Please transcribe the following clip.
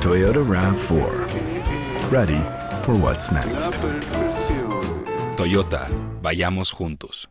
Toyota RAV4. Ready for what's next. Toyota, vayamos juntos.